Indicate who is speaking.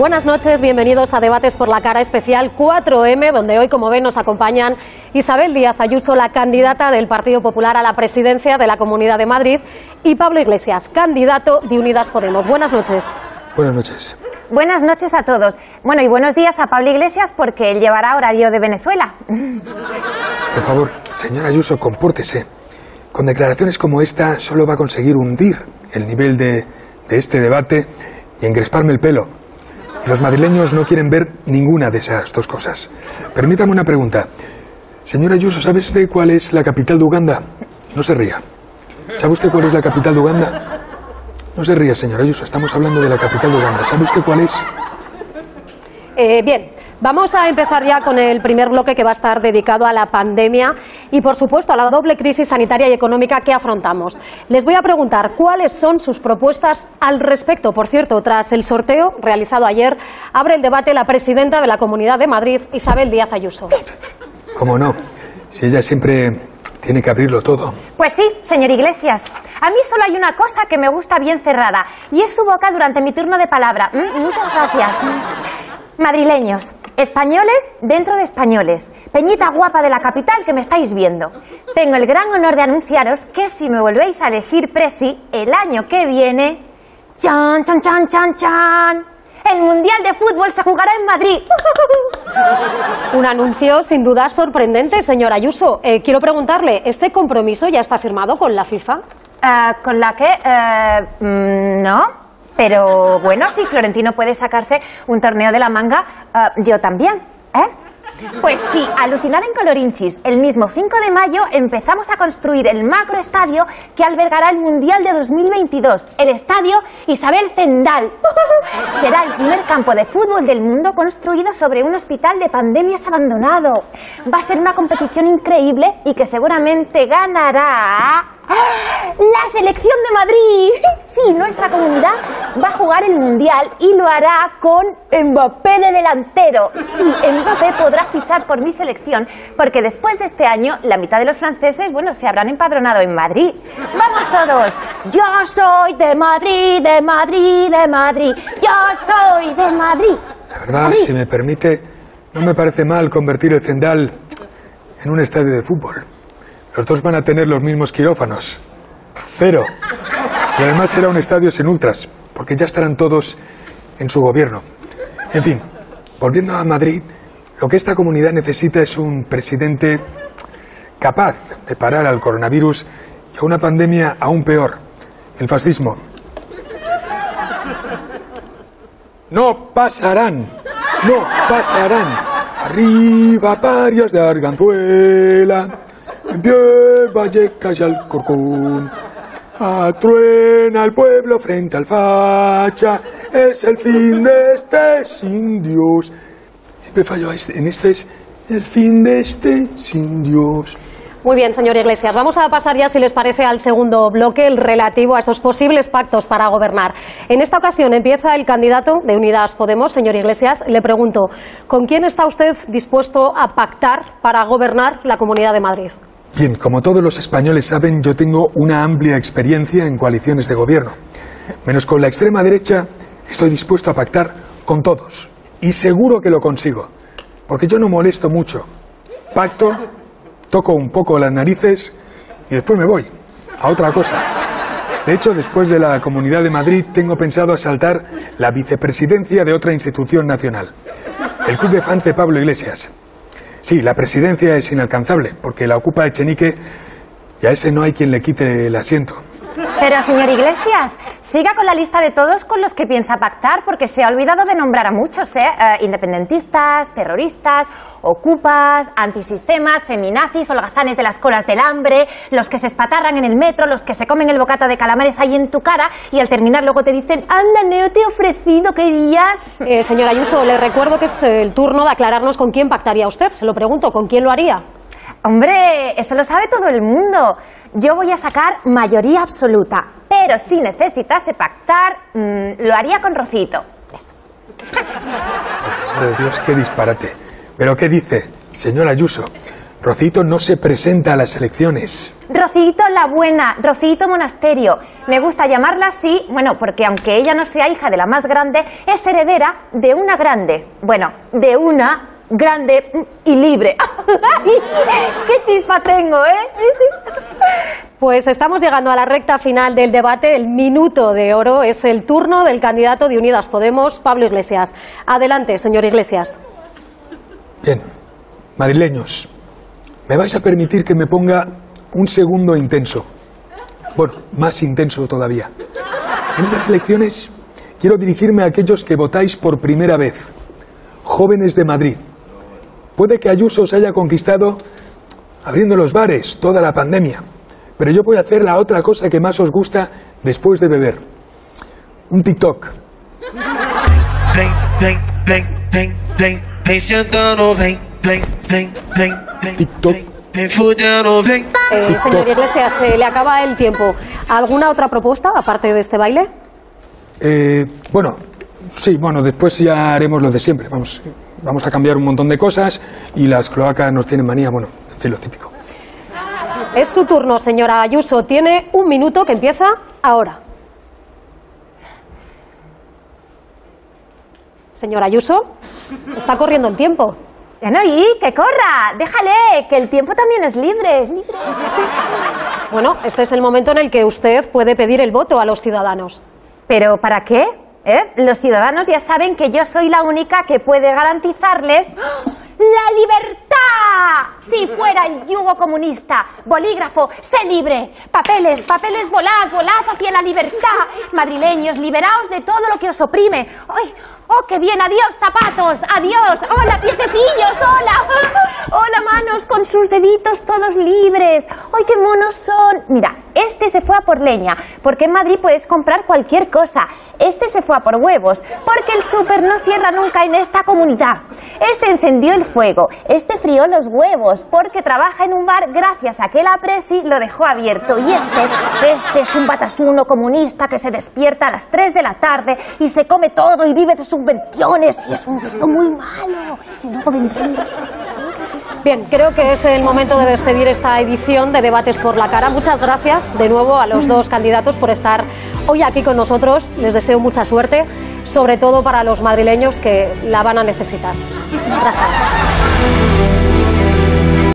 Speaker 1: Buenas noches, bienvenidos a Debates por la Cara especial 4M, donde hoy, como ven, nos acompañan Isabel Díaz Ayuso, la candidata del Partido Popular a la presidencia de la Comunidad de Madrid, y Pablo Iglesias, candidato de Unidas Podemos. Buenas noches.
Speaker 2: Buenas noches.
Speaker 3: Buenas noches a todos. Bueno, y buenos días a Pablo Iglesias porque él llevará horario de Venezuela.
Speaker 2: Por favor, señora Ayuso, compórtese. Con declaraciones como esta solo va a conseguir hundir el nivel de, de este debate y engresparme el pelo. Los madrileños no quieren ver ninguna de esas dos cosas. Permítame una pregunta. Señora Ayuso, ¿sabe usted cuál es la capital de Uganda? No se ría. ¿Sabe usted cuál es la capital de Uganda? No se ría, señora Ayuso. Estamos hablando de la capital de Uganda. ¿Sabe usted cuál es?
Speaker 1: Eh, bien, Vamos a empezar ya con el primer bloque que va a estar dedicado a la pandemia y, por supuesto, a la doble crisis sanitaria y económica que afrontamos. Les voy a preguntar cuáles son sus propuestas al respecto. Por cierto, tras el sorteo realizado ayer, abre el debate la presidenta de la Comunidad de Madrid, Isabel Díaz Ayuso.
Speaker 2: ¿Cómo no? Si ella siempre tiene que abrirlo todo.
Speaker 3: Pues sí, señor Iglesias. A mí solo hay una cosa que me gusta bien cerrada y es su boca durante mi turno de palabra. Mm, muchas gracias. Madrileños, españoles dentro de españoles, peñita guapa de la capital que me estáis viendo. Tengo el gran honor de anunciaros que si me volvéis a elegir presi el año que viene, chan, chan, chan, chan, chan, el Mundial de Fútbol se jugará en Madrid.
Speaker 1: Un anuncio sin duda sorprendente, señora Ayuso. Eh, quiero preguntarle, ¿este compromiso ya está firmado con la FIFA?
Speaker 3: Uh, ¿Con la que? Uh, no. Pero bueno, si Florentino puede sacarse un torneo de la manga, uh, yo también, ¿eh? Pues sí, alucinar en Colorinchis. El mismo 5 de mayo empezamos a construir el macroestadio que albergará el Mundial de 2022, el Estadio Isabel Zendal. Será el primer campo de fútbol del mundo construido sobre un hospital de pandemias abandonado. Va a ser una competición increíble y que seguramente ganará la selección de Madrid. Sí, nuestra comunidad va a jugar el Mundial y lo hará con Mbappé de delantero. Sí, Mbappé podrá fichar por mi selección porque después de este año la mitad de los franceses, bueno, se habrán empadronado en Madrid. Vamos todos. Yo soy de Madrid, de Madrid, de Madrid. Yo soy de Madrid.
Speaker 2: La verdad, si me permite, no me parece mal convertir el Zendal en un estadio de fútbol. Los dos van a tener los mismos quirófanos. Cero. Y además será un estadio sin ultras, porque ya estarán todos en su gobierno. En fin, volviendo a Madrid, lo que esta comunidad necesita es un presidente capaz de parar al coronavirus y a una pandemia aún peor, el fascismo. No pasarán, no pasarán. Arriba, parias de Arganzuela. En pie Vallecas y Alcorcón. Atruena al pueblo frente al facha. Es el fin de este sin Dios. Siempre fallo este, en este es el fin de este sin Dios.
Speaker 1: Muy bien, señor Iglesias. Vamos a pasar ya, si les parece, al segundo bloque, el relativo a esos posibles pactos para gobernar. En esta ocasión empieza el candidato de Unidas Podemos, señor Iglesias. Le pregunto, ¿con quién está usted dispuesto a pactar para gobernar la Comunidad de Madrid?
Speaker 2: Bien, como todos los españoles saben, yo tengo una amplia experiencia en coaliciones de gobierno. Menos con la extrema derecha, estoy dispuesto a pactar con todos. Y seguro que lo consigo. Porque yo no molesto mucho. Pacto, toco un poco las narices y después me voy a otra cosa. De hecho, después de la Comunidad de Madrid, tengo pensado asaltar la vicepresidencia de otra institución nacional. El Club de Fans de Pablo Iglesias. Sí, la presidencia es inalcanzable, porque la ocupa Echenique y a ese no hay quien le quite el asiento.
Speaker 3: Pero, señor Iglesias, siga con la lista de todos con los que piensa pactar, porque se ha olvidado de nombrar a muchos, ¿eh? Eh, independentistas, terroristas, ocupas, antisistemas, feminazis, holgazanes de las colas del hambre, los que se espatarran en el metro, los que se comen el bocata de calamares ahí en tu cara y al terminar luego te dicen, anda, Neo, te he ofrecido, querías.
Speaker 1: Eh, señora Ayuso, le recuerdo que es el turno de aclararnos con quién pactaría usted. Se lo pregunto, ¿con quién lo haría?
Speaker 3: Hombre, eso lo sabe todo el mundo. Yo voy a sacar mayoría absoluta, pero si necesitase pactar, mmm, lo haría con Rocito. Eso.
Speaker 2: Madre Dios, qué disparate. ¿Pero qué dice, señor Ayuso? Rocito no se presenta a las elecciones.
Speaker 3: Rocito la buena, Rocito Monasterio. Me gusta llamarla así, bueno, porque aunque ella no sea hija de la más grande, es heredera de una grande. Bueno, de una grande y libre. ¡Qué chispa tengo, eh!
Speaker 1: Pues estamos llegando a la recta final del debate. El minuto de oro es el turno del candidato de Unidas Podemos, Pablo Iglesias. Adelante, señor Iglesias.
Speaker 2: Bien, madrileños, me vais a permitir que me ponga un segundo intenso. Bueno, más intenso todavía. En estas elecciones quiero dirigirme a aquellos que votáis por primera vez, jóvenes de Madrid. Puede que Ayuso os haya conquistado abriendo los bares toda la pandemia, pero yo voy a hacer la otra cosa que más os gusta después de beber. Un TikTok. TikTok.
Speaker 1: Eh, señor Iglesias, se le acaba el tiempo. ¿Alguna otra propuesta aparte de este baile?
Speaker 2: Eh, bueno, sí, bueno, después ya haremos lo de siempre. Vamos, vamos a cambiar un montón de cosas y las cloacas nos tienen manía, bueno, en fin, lo típico.
Speaker 1: Es su turno, señora Ayuso. Tiene un minuto que empieza ahora. Señora Ayuso, está corriendo el tiempo.
Speaker 3: Que no, y que corra, déjale, que el tiempo también es libre, es libre.
Speaker 1: Bueno, este es el momento en el que usted puede pedir el voto a los ciudadanos.
Speaker 3: ¿Pero para qué? ¿Eh? Los ciudadanos ya saben que yo soy la única que puede garantizarles la libertad. Si fuera el yugo comunista, bolígrafo, sé libre. Papeles, papeles, volad, volad hacia la libertad. Madrileños, liberaos de todo lo que os oprime. ¡Ay! ¡Oh, qué bien! ¡Adiós, zapatos! ¡Adiós! ¡Hola, piececillos! ¡Hola! ¡Hola, manos con sus deditos todos libres! ¡Ay, qué monos son! Mira, este se fue a por leña, porque en Madrid puedes comprar cualquier cosa. Este se fue a por huevos, porque el súper no cierra nunca en esta comunidad. Este encendió el fuego, este frió los huevos, porque trabaja en un bar gracias a que la presi lo dejó abierto. Y este, este es un batasuno comunista que se despierta a las 3 de la tarde y se come todo y vive de subvenciones y es un tío muy malo. Y luego vendrán los
Speaker 1: Bien, creo que es el momento de despedir esta edición de Debates por la Cara. Muchas gracias de nuevo a los dos candidatos por estar hoy aquí con nosotros. Les deseo mucha suerte, sobre todo para los madrileños que la van a necesitar. Gracias.